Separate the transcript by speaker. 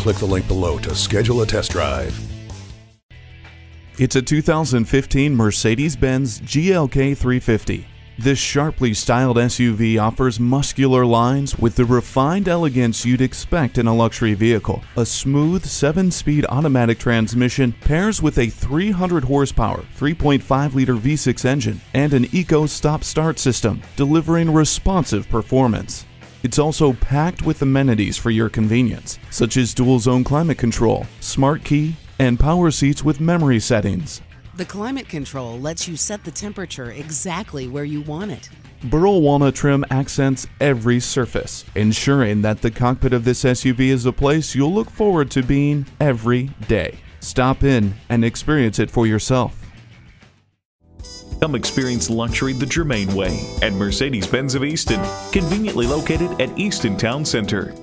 Speaker 1: click the link below to schedule a test drive.
Speaker 2: It's a 2015 Mercedes-Benz GLK 350. This sharply styled SUV offers muscular lines with the refined elegance you'd expect in a luxury vehicle. A smooth 7-speed automatic transmission pairs with a 300 horsepower 3.5-liter V6 engine and an Eco stop-start system, delivering responsive performance. It's also packed with amenities for your convenience, such as dual zone climate control, smart key, and power seats with memory settings.
Speaker 3: The climate control lets you set the temperature exactly where you want it.
Speaker 2: Burl walnut trim accents every surface, ensuring that the cockpit of this SUV is a place you'll look forward to being every day. Stop in and experience it for yourself.
Speaker 4: Come experience luxury the Germain way at Mercedes-Benz of Easton, conveniently located at Easton Town Center.